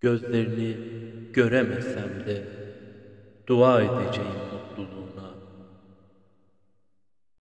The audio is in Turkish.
Gözlerini göremesem de dua edeceğim.